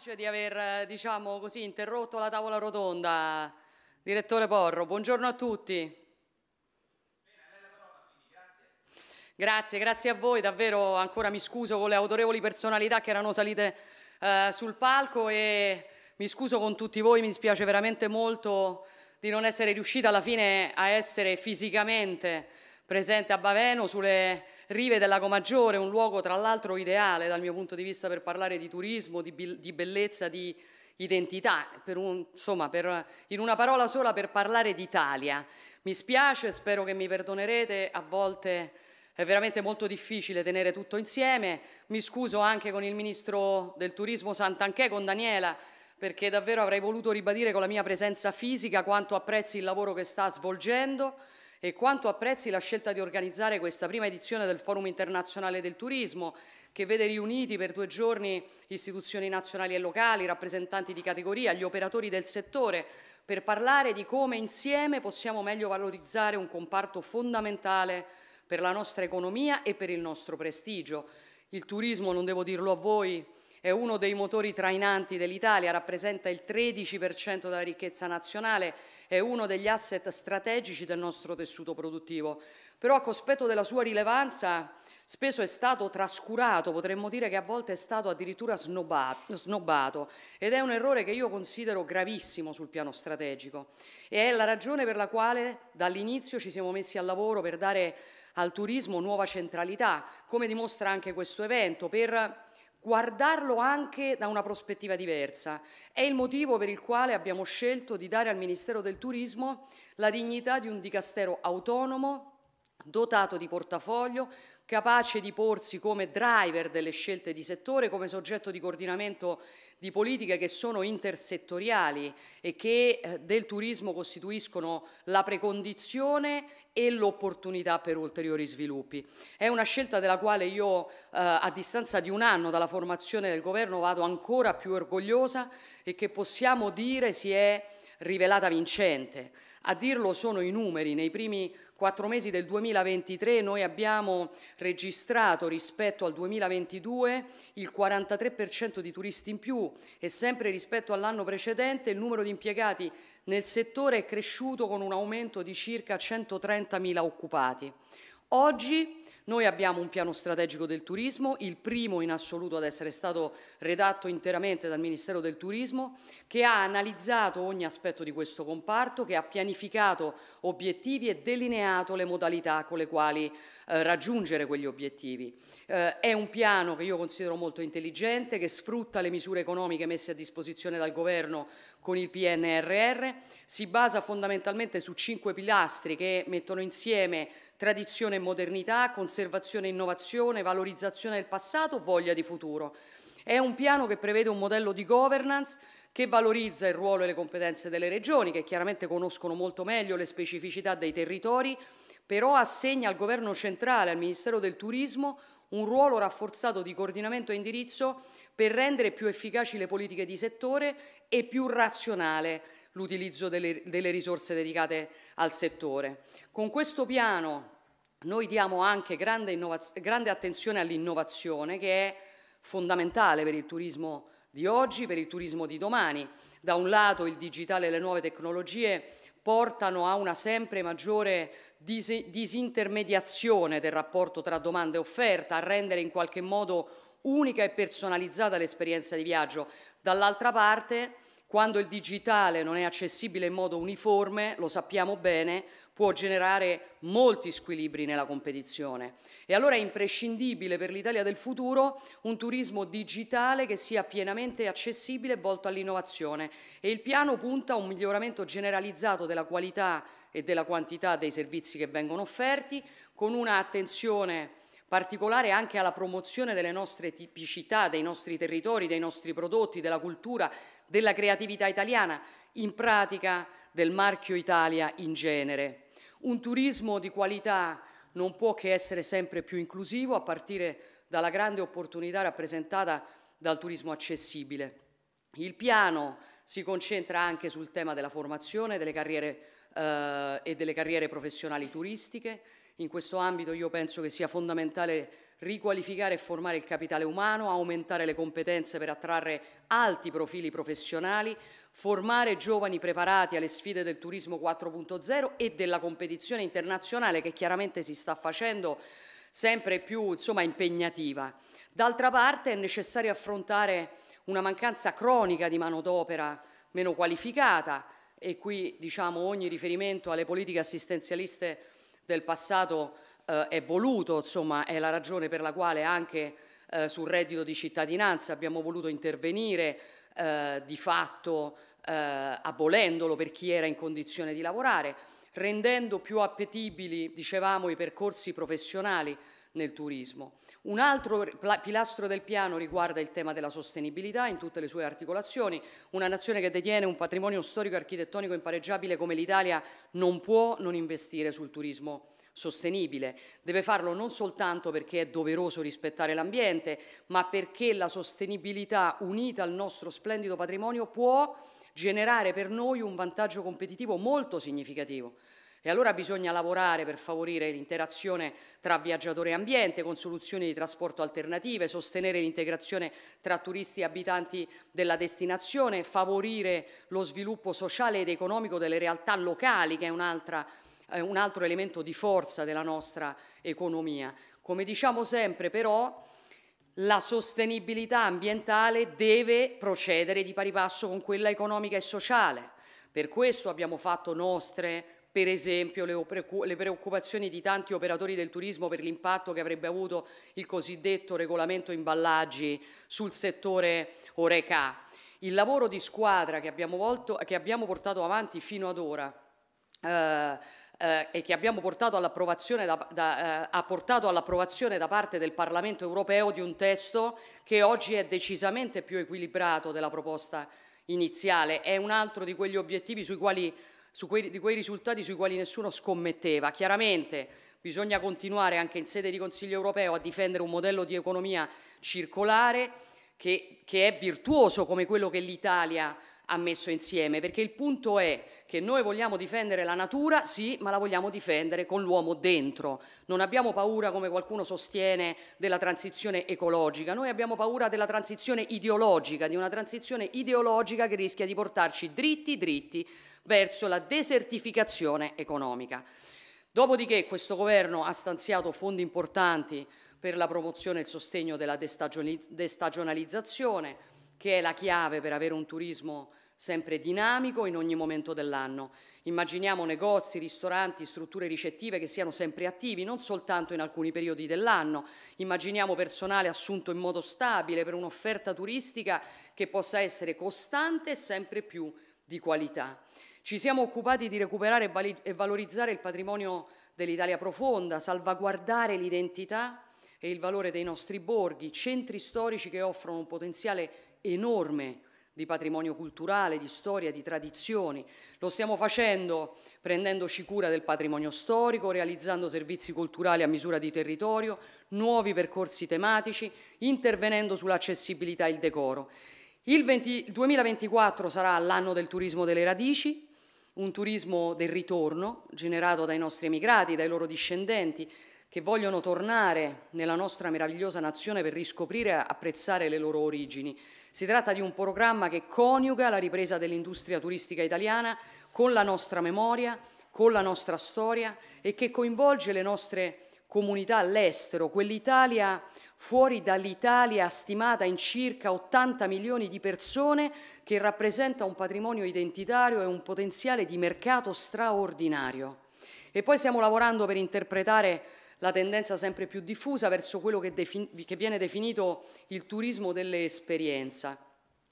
dispiace di aver diciamo così, interrotto la tavola rotonda. Direttore Porro, buongiorno a tutti. Grazie, grazie a voi, davvero ancora mi scuso con le autorevoli personalità che erano salite eh, sul palco e mi scuso con tutti voi, mi dispiace veramente molto di non essere riuscita alla fine a essere fisicamente presente a Baveno sulle rive del Lago Maggiore, un luogo tra l'altro ideale dal mio punto di vista per parlare di turismo, di, di bellezza, di identità, per un, insomma, per, in una parola sola per parlare d'Italia. Mi spiace, spero che mi perdonerete, a volte è veramente molto difficile tenere tutto insieme. Mi scuso anche con il Ministro del Turismo Sant'Anché, con Daniela, perché davvero avrei voluto ribadire con la mia presenza fisica quanto apprezzi il lavoro che sta svolgendo e quanto apprezzi la scelta di organizzare questa prima edizione del Forum internazionale del turismo che vede riuniti per due giorni istituzioni nazionali e locali, rappresentanti di categoria, gli operatori del settore, per parlare di come insieme possiamo meglio valorizzare un comparto fondamentale per la nostra economia e per il nostro prestigio. Il turismo, non devo dirlo a voi, è uno dei motori trainanti dell'Italia, rappresenta il 13% della ricchezza nazionale, è uno degli asset strategici del nostro tessuto produttivo. Però a cospetto della sua rilevanza spesso è stato trascurato, potremmo dire che a volte è stato addirittura snobbato ed è un errore che io considero gravissimo sul piano strategico e è la ragione per la quale dall'inizio ci siamo messi al lavoro per dare al turismo nuova centralità, come dimostra anche questo evento, per guardarlo anche da una prospettiva diversa. È il motivo per il quale abbiamo scelto di dare al Ministero del Turismo la dignità di un dicastero autonomo, dotato di portafoglio, capace di porsi come driver delle scelte di settore, come soggetto di coordinamento di politiche che sono intersettoriali e che eh, del turismo costituiscono la precondizione e l'opportunità per ulteriori sviluppi. È una scelta della quale io eh, a distanza di un anno dalla formazione del governo vado ancora più orgogliosa e che possiamo dire si è rivelata vincente. A dirlo sono i numeri. Nei primi quattro mesi del 2023 noi abbiamo registrato rispetto al 2022 il 43% di turisti in più e sempre rispetto all'anno precedente il numero di impiegati nel settore è cresciuto con un aumento di circa 130.000 occupati. Oggi noi abbiamo un piano strategico del turismo, il primo in assoluto ad essere stato redatto interamente dal Ministero del Turismo, che ha analizzato ogni aspetto di questo comparto, che ha pianificato obiettivi e delineato le modalità con le quali eh, raggiungere quegli obiettivi. Eh, è un piano che io considero molto intelligente, che sfrutta le misure economiche messe a disposizione dal Governo con il PNRR, si basa fondamentalmente su cinque pilastri che mettono insieme tradizione e modernità, conservazione e innovazione, valorizzazione del passato, voglia di futuro. È un piano che prevede un modello di governance che valorizza il ruolo e le competenze delle regioni, che chiaramente conoscono molto meglio le specificità dei territori, però assegna al governo centrale, al Ministero del Turismo, un ruolo rafforzato di coordinamento e indirizzo per rendere più efficaci le politiche di settore e più razionale l'utilizzo delle, delle risorse dedicate al settore. Con questo piano noi diamo anche grande, grande attenzione all'innovazione che è fondamentale per il turismo di oggi, per il turismo di domani. Da un lato il digitale e le nuove tecnologie portano a una sempre maggiore dis disintermediazione del rapporto tra domanda e offerta, a rendere in qualche modo unica e personalizzata l'esperienza di viaggio. Dall'altra parte quando il digitale non è accessibile in modo uniforme, lo sappiamo bene, può generare molti squilibri nella competizione. E allora è imprescindibile per l'Italia del futuro un turismo digitale che sia pienamente accessibile e volto all'innovazione. E il piano punta a un miglioramento generalizzato della qualità e della quantità dei servizi che vengono offerti, con una attenzione particolare anche alla promozione delle nostre tipicità, dei nostri territori, dei nostri prodotti, della cultura, della creatività italiana, in pratica del marchio Italia in genere. Un turismo di qualità non può che essere sempre più inclusivo a partire dalla grande opportunità rappresentata dal turismo accessibile. Il piano si concentra anche sul tema della formazione delle carriere, eh, e delle carriere professionali turistiche. In questo ambito io penso che sia fondamentale riqualificare e formare il capitale umano, aumentare le competenze per attrarre alti profili professionali, formare giovani preparati alle sfide del turismo 4.0 e della competizione internazionale che chiaramente si sta facendo sempre più insomma, impegnativa. D'altra parte è necessario affrontare una mancanza cronica di manodopera meno qualificata e qui diciamo, ogni riferimento alle politiche assistenzialiste del passato eh, è voluto, insomma è la ragione per la quale anche eh, sul reddito di cittadinanza abbiamo voluto intervenire eh, di fatto eh, abolendolo per chi era in condizione di lavorare, rendendo più appetibili, dicevamo, i percorsi professionali nel turismo. Un altro pilastro del piano riguarda il tema della sostenibilità in tutte le sue articolazioni. Una nazione che detiene un patrimonio storico e architettonico impareggiabile come l'Italia non può non investire sul turismo sostenibile. Deve farlo non soltanto perché è doveroso rispettare l'ambiente, ma perché la sostenibilità unita al nostro splendido patrimonio può generare per noi un vantaggio competitivo molto significativo. E allora bisogna lavorare per favorire l'interazione tra viaggiatore e ambiente con soluzioni di trasporto alternative, sostenere l'integrazione tra turisti e abitanti della destinazione, favorire lo sviluppo sociale ed economico delle realtà locali, che è un'altra un altro elemento di forza della nostra economia. Come diciamo sempre però, la sostenibilità ambientale deve procedere di pari passo con quella economica e sociale. Per questo abbiamo fatto nostre, per esempio, le preoccupazioni di tanti operatori del turismo per l'impatto che avrebbe avuto il cosiddetto regolamento imballaggi sul settore Oreca. Il lavoro di squadra che abbiamo, volto, che abbiamo portato avanti fino ad ora eh, eh, e che abbiamo portato all'approvazione da, da, eh, ha portato all'approvazione da parte del Parlamento europeo di un testo che oggi è decisamente più equilibrato della proposta iniziale. È un altro di quegli obiettivi sui quali, quei, di quei risultati sui quali nessuno scommetteva. Chiaramente bisogna continuare anche in sede di Consiglio europeo a difendere un modello di economia circolare che, che è virtuoso come quello che l'Italia ha messo insieme, perché il punto è che noi vogliamo difendere la natura, sì, ma la vogliamo difendere con l'uomo dentro. Non abbiamo paura, come qualcuno sostiene, della transizione ecologica, noi abbiamo paura della transizione ideologica, di una transizione ideologica che rischia di portarci dritti dritti verso la desertificazione economica. Dopodiché questo governo ha stanziato fondi importanti per la promozione e il sostegno della destagionalizzazione, che è la chiave per avere un turismo sempre dinamico in ogni momento dell'anno. Immaginiamo negozi, ristoranti, strutture ricettive che siano sempre attivi, non soltanto in alcuni periodi dell'anno. Immaginiamo personale assunto in modo stabile per un'offerta turistica che possa essere costante e sempre più di qualità. Ci siamo occupati di recuperare e valorizzare il patrimonio dell'Italia profonda, salvaguardare l'identità e il valore dei nostri borghi, centri storici che offrono un potenziale enorme di patrimonio culturale, di storia, di tradizioni. Lo stiamo facendo prendendoci cura del patrimonio storico, realizzando servizi culturali a misura di territorio, nuovi percorsi tematici, intervenendo sull'accessibilità e il decoro. Il, 20, il 2024 sarà l'anno del turismo delle radici, un turismo del ritorno generato dai nostri emigrati, dai loro discendenti, che vogliono tornare nella nostra meravigliosa nazione per riscoprire e apprezzare le loro origini. Si tratta di un programma che coniuga la ripresa dell'industria turistica italiana con la nostra memoria, con la nostra storia e che coinvolge le nostre comunità all'estero, quell'Italia fuori dall'Italia stimata in circa 80 milioni di persone che rappresenta un patrimonio identitario e un potenziale di mercato straordinario. E poi stiamo lavorando per interpretare la tendenza sempre più diffusa verso quello che, che viene definito il turismo delle.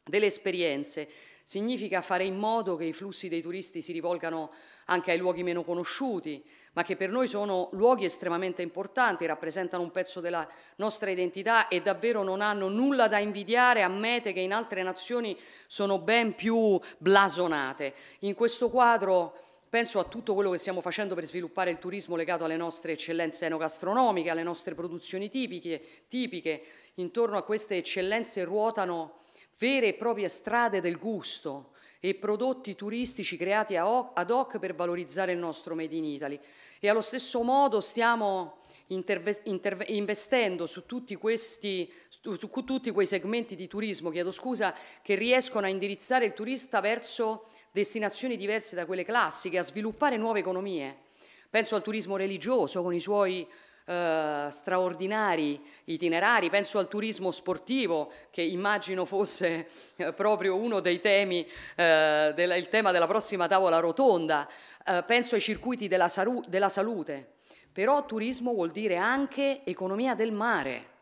Delle esperienze significa fare in modo che i flussi dei turisti si rivolgano anche ai luoghi meno conosciuti, ma che per noi sono luoghi estremamente importanti, rappresentano un pezzo della nostra identità e davvero non hanno nulla da invidiare a mete che in altre nazioni sono ben più blasonate. In questo quadro Penso a tutto quello che stiamo facendo per sviluppare il turismo legato alle nostre eccellenze enogastronomiche, alle nostre produzioni tipiche, tipiche. Intorno a queste eccellenze ruotano vere e proprie strade del gusto e prodotti turistici creati ad hoc per valorizzare il nostro Made in Italy. E allo stesso modo stiamo investendo su tutti, questi, su, tutti quei segmenti di turismo, chiedo scusa, che riescono a indirizzare il turista verso destinazioni diverse da quelle classiche, a sviluppare nuove economie. Penso al turismo religioso con i suoi eh, straordinari itinerari, penso al turismo sportivo che immagino fosse eh, proprio uno dei temi, eh, del, il tema della prossima tavola rotonda, eh, penso ai circuiti della, saru- della salute, però turismo vuol dire anche economia del mare,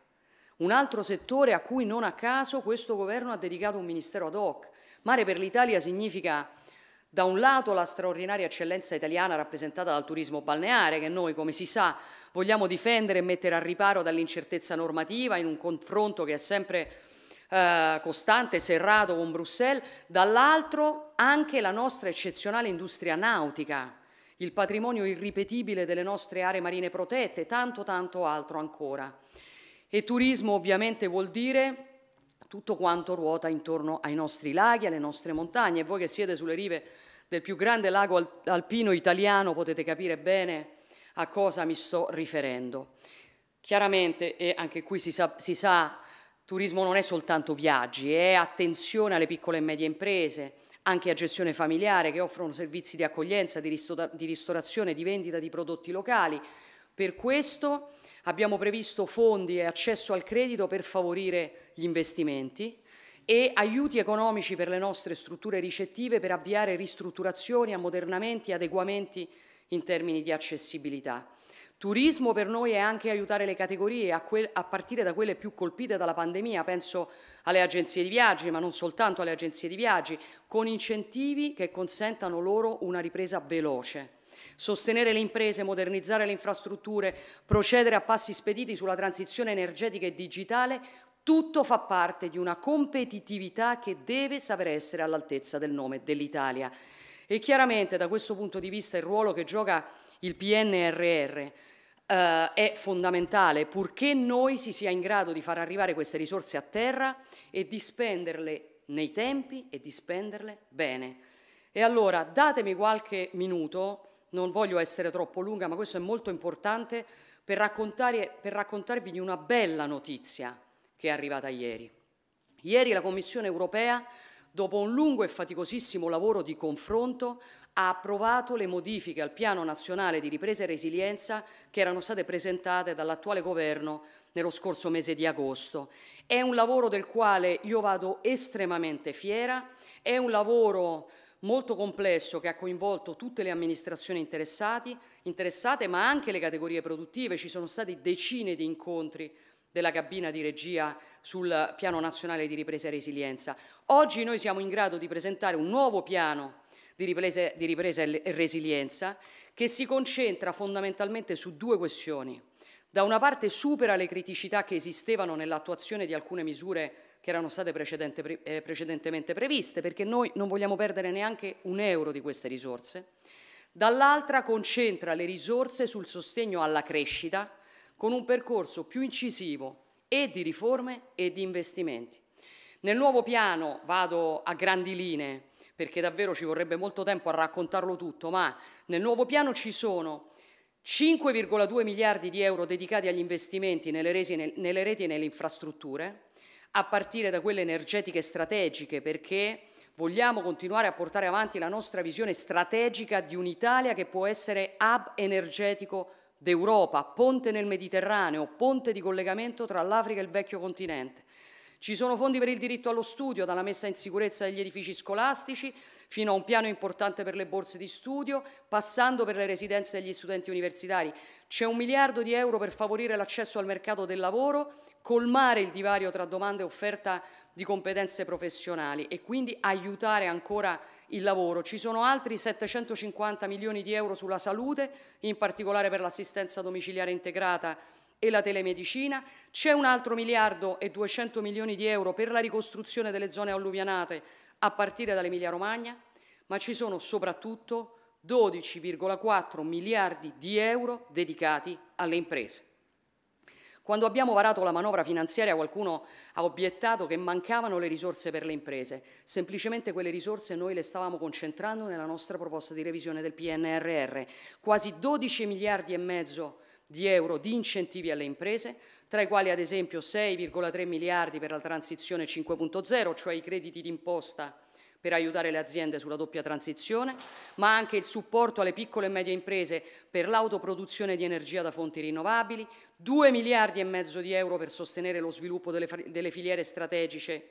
un altro settore a cui non a caso questo governo ha dedicato un ministero ad hoc. Mare per l'Italia significa da un lato la straordinaria eccellenza italiana rappresentata dal turismo balneare, che noi, come si sa, vogliamo difendere e mettere a riparo dall'incertezza normativa in un confronto che è sempre eh, costante, serrato con Bruxelles, dall'altro anche la nostra eccezionale industria nautica, il patrimonio irripetibile delle nostre aree marine protette, tanto tanto altro ancora. E turismo ovviamente vuol dire tutto quanto ruota intorno ai nostri laghi, alle nostre montagne. E voi che siete sulle rive del più grande lago alpino italiano potete capire bene a cosa mi sto riferendo. Chiaramente, e anche qui si sa, si sa turismo non è soltanto viaggi, è attenzione alle piccole e medie imprese, anche a gestione familiare che offrono servizi di accoglienza, di, ristorazione, di vendita di prodotti locali. Per questo abbiamo previsto fondi e accesso al credito per favorire gli investimenti e aiuti economici per le nostre strutture ricettive per avviare ristrutturazioni, ammodernamenti, adeguamenti in termini di accessibilità. Turismo per noi è anche aiutare le categorie, a, a, partire da quelle più colpite dalla pandemia, penso alle agenzie di viaggi, ma non soltanto alle agenzie di viaggi, con incentivi che consentano loro una ripresa veloce. Sostenere le imprese, modernizzare le infrastrutture, procedere a passi spediti sulla transizione energetica e digitale tutto fa parte di una competitività che deve saper essere all'altezza del nome dell'Italia. E chiaramente da questo punto di vista il ruolo che gioca il PNRR eh, è fondamentale purché noi si sia in grado di far arrivare queste risorse a terra e di spenderle nei tempi e di spenderle bene. E allora datemi qualche minuto, non voglio essere troppo lunga, ma questo è molto importante per, per raccontarvi di una bella notizia che è arrivata ieri. Ieri la Commissione europea, dopo un lungo e faticosissimo lavoro di confronto, ha approvato le modifiche al Piano nazionale di ripresa e resilienza che erano state presentate dall'attuale governo nello scorso mese di agosto. È un lavoro del quale io vado estremamente fiera, è un lavoro molto complesso che ha coinvolto tutte le amministrazioni interessate, ma anche le categorie produttive. Ci sono stati decine di incontri della cabina di regia sul Piano nazionale di ripresa e resilienza. Oggi noi siamo in grado di presentare un nuovo piano di ripresa, di ripresa e resilienza che si concentra fondamentalmente su due questioni. Da una parte supera le criticità che esistevano nell'attuazione di alcune misure che erano state precedente, eh, precedentemente previste, perché noi non vogliamo perdere neanche un euro di queste risorse. Dall'altra concentra le risorse sul sostegno alla crescita, con un percorso più incisivo e di riforme e di investimenti. Nel nuovo piano vado a grandi linee perché davvero ci vorrebbe molto tempo a raccontarlo tutto, ma nel nuovo piano ci sono 5,2 miliardi di euro dedicati agli investimenti nelle reti e nelle infrastrutture, a partire da quelle energetiche strategiche, perché vogliamo continuare a portare avanti la nostra visione strategica di un'Italia che può essere hub energetico d'Europa, ponte nel Mediterraneo, ponte di collegamento tra l'Africa e il vecchio continente. Ci sono fondi per il diritto allo studio, dalla messa in sicurezza degli edifici scolastici fino a un piano importante per le borse di studio, passando per le residenze degli studenti universitari. C'è un miliardo di euro per favorire l'accesso al mercato del lavoro, colmare il divario tra domanda e offerta di competenze professionali e quindi aiutare ancora il lavoro. Ci sono altri 750 milioni di euro sulla salute, in particolare per l'assistenza domiciliare integrata e la telemedicina, c'è un altro miliardo e 200 milioni di euro per la ricostruzione delle zone alluvianate a partire dall'Emilia Romagna, ma ci sono soprattutto 12,4 miliardi di euro dedicati alle imprese. Quando abbiamo varato la manovra finanziaria qualcuno ha obiettato che mancavano le risorse per le imprese. Semplicemente quelle risorse noi le stavamo concentrando nella nostra proposta di revisione del PNRR. Quasi 12 miliardi e mezzo di euro di incentivi alle imprese, tra i quali ad esempio 6,3 miliardi per la transizione 5.0, cioè i crediti d'imposta per aiutare le aziende sulla doppia transizione, ma anche il supporto alle piccole e medie imprese per l'autoproduzione di energia da fonti rinnovabili, 2 miliardi e mezzo di euro per sostenere lo sviluppo delle, delle filiere strategiche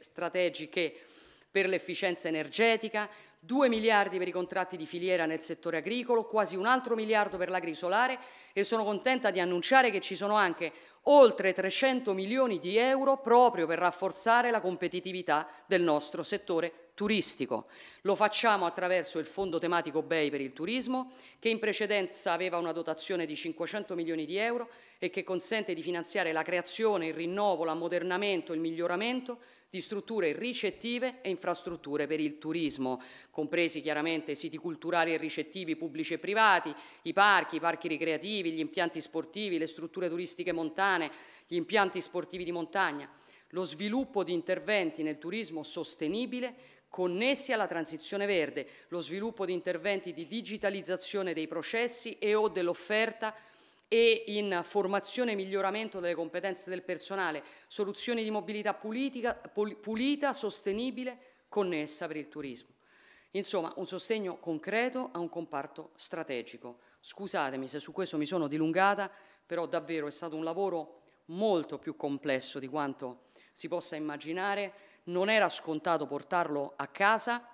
per l'efficienza energetica, 2 miliardi per i contratti di filiera nel settore agricolo, quasi un altro miliardo per l'agrisolare e sono contenta di annunciare che ci sono anche oltre 300 milioni di euro proprio per rafforzare la competitività del nostro settore turistico. Lo facciamo attraverso il fondo tematico BEI per il turismo, che in precedenza aveva una dotazione di 500 milioni di euro e che consente di finanziare la creazione, il rinnovo, l'ammodernamento, il miglioramento di strutture ricettive e infrastrutture per il turismo, compresi chiaramente siti culturali e ricettivi pubblici e privati, i parchi, i parchi ricreativi, gli impianti sportivi, le strutture turistiche montane, gli impianti sportivi di montagna, lo sviluppo di interventi nel turismo sostenibile connessi alla transizione verde, lo sviluppo di interventi di digitalizzazione dei processi e o dell'offerta e in formazione e miglioramento delle competenze del personale, soluzioni di mobilità pulita, pulita, sostenibile, connessa per il turismo. Insomma, un sostegno concreto a un comparto strategico. Scusatemi se su questo mi sono dilungata, però davvero è stato un lavoro molto più complesso di quanto si possa immaginare non era scontato portarlo a casa,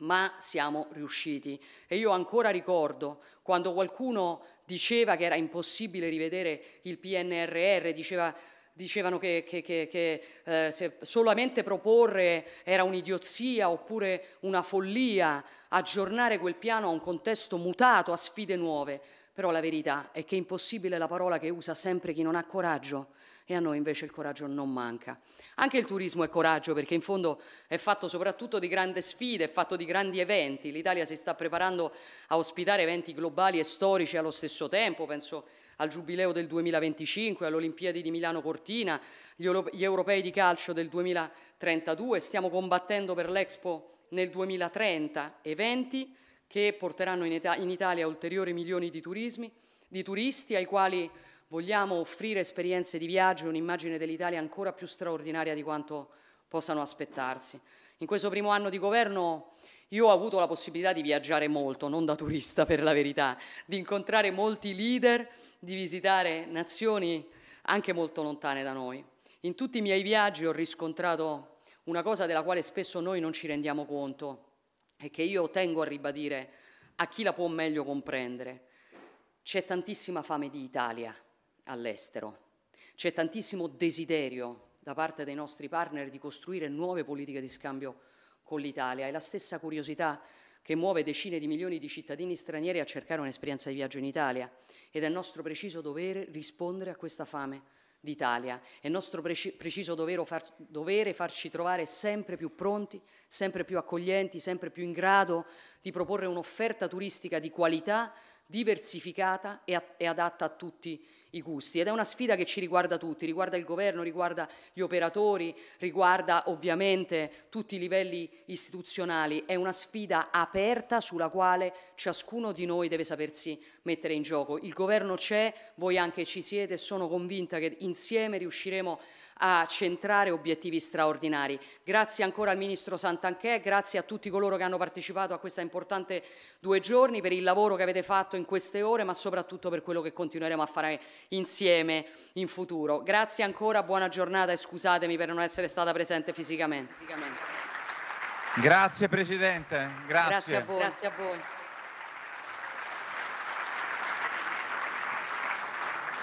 ma siamo riusciti. E io ancora ricordo quando qualcuno diceva che era impossibile rivedere il PNRR, diceva dicevano che, che, che, che eh, solamente proporre era un'idiozia oppure una follia, aggiornare quel piano a un contesto mutato, a sfide nuove. Però la verità è che è impossibile la parola che usa sempre chi non ha coraggio e a noi invece il coraggio non manca. Anche il turismo è coraggio perché in fondo è fatto soprattutto di grandi sfide, è fatto di grandi eventi. L'Italia si sta preparando a ospitare eventi globali e storici allo stesso tempo, penso al Giubileo del 2025, alle Olimpiadi di Milano Cortina, gli, europei di calcio del 2032, stiamo combattendo per l'Expo nel 2030, eventi che porteranno in, in Italia ulteriori milioni di, turismi, di turisti ai quali vogliamo offrire esperienze di viaggio e un'immagine dell'Italia ancora più straordinaria di quanto possano aspettarsi. In questo primo anno di governo io ho avuto la possibilità di viaggiare molto, non da turista per la verità, di incontrare molti leader, di visitare nazioni anche molto lontane da noi. In tutti i miei viaggi ho riscontrato una cosa della quale spesso noi non ci rendiamo conto e che io tengo a ribadire a chi la può meglio comprendere. C'è tantissima fame di Italia all'estero. C'è tantissimo desiderio da parte dei nostri partner di costruire nuove politiche di scambio con l'Italia e la stessa curiosità che muove decine di milioni di cittadini stranieri a cercare un'esperienza di viaggio in Italia ed è nostro preciso dovere rispondere a questa fame d'Italia. È nostro preciso dovere, far, dovere farci trovare sempre più pronti, sempre più accoglienti, sempre più in grado di proporre un'offerta turistica di qualità, diversificata e, a, adatta a tutti i gusti ed è una sfida che ci riguarda tutti, riguarda il governo, riguarda gli operatori, riguarda ovviamente tutti i livelli istituzionali, è una sfida aperta sulla quale ciascuno di noi deve sapersi mettere in gioco. Il governo c'è, voi anche ci siete sono convinta che insieme riusciremo a centrare obiettivi straordinari. Grazie ancora al Ministro Santanchè, grazie a tutti coloro che hanno partecipato a questa importante due giorni per il lavoro che avete fatto in queste ore, ma soprattutto per quello che continueremo a fare insieme in futuro. Grazie ancora, buona giornata e scusatemi per non essere stata presente fisicamente. Grazie Presidente, grazie. Grazie a voi. Grazie a voi.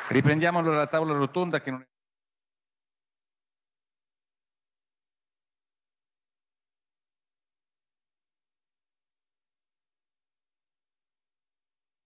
Riprendiamo allora la tavola rotonda che non è...